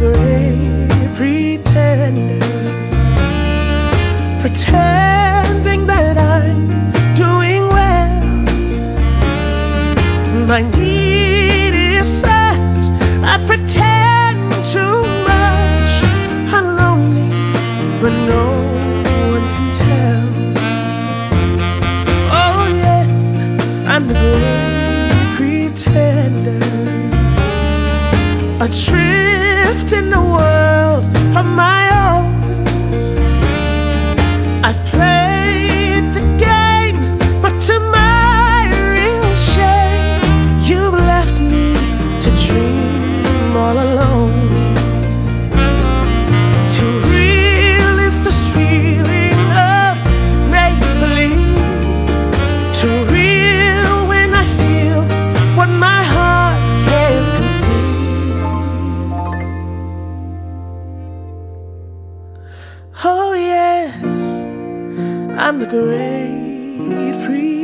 great pretender Pretending that I'm doing well. My need is such I pretend too much. I'm lonely but no one can tell. Oh yes, I'm the great pretender. A true Adrift in the world of my own. I've played the game, but to my real shame, you've left me to dream all alone. Too real is this feeling of make believe. Too real Oh, yes, I'm the great pretender.